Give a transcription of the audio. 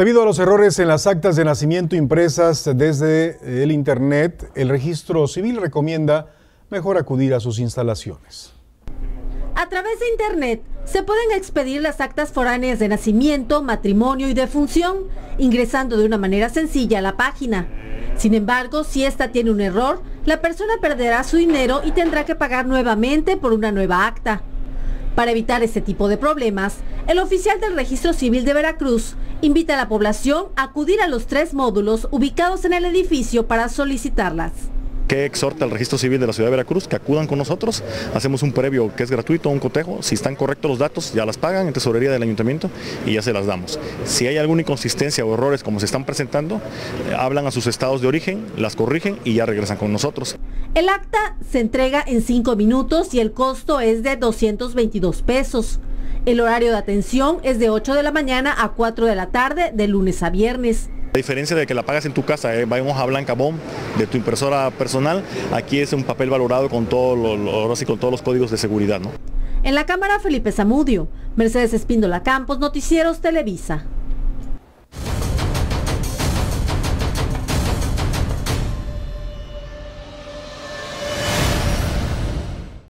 Debido a los errores en las actas de nacimiento impresas desde el Internet, el registro civil recomienda mejor acudir a sus instalaciones. A través de Internet se pueden expedir las actas foráneas de nacimiento, matrimonio y defunción, ingresando de una manera sencilla a la página. Sin embargo, si esta tiene un error, la persona perderá su dinero y tendrá que pagar nuevamente por una nueva acta. Para evitar este tipo de problemas, el oficial del Registro Civil de Veracruz invita a la población a acudir a los tres módulos ubicados en el edificio para solicitarlas que exhorta al registro civil de la ciudad de Veracruz que acudan con nosotros, hacemos un previo que es gratuito, un cotejo, si están correctos los datos ya las pagan en tesorería del ayuntamiento y ya se las damos. Si hay alguna inconsistencia o errores como se están presentando, hablan a sus estados de origen, las corrigen y ya regresan con nosotros. El acta se entrega en cinco minutos y el costo es de 222 pesos. El horario de atención es de 8 de la mañana a 4 de la tarde, de lunes a viernes. A diferencia de que la pagas en tu casa, eh, va en hoja blanca BOM de tu impresora personal, aquí es un papel valorado con, con todos los códigos de seguridad. En la cámara Felipe Zamudio, Mercedes Espíndola Campos, Noticieros Televisa.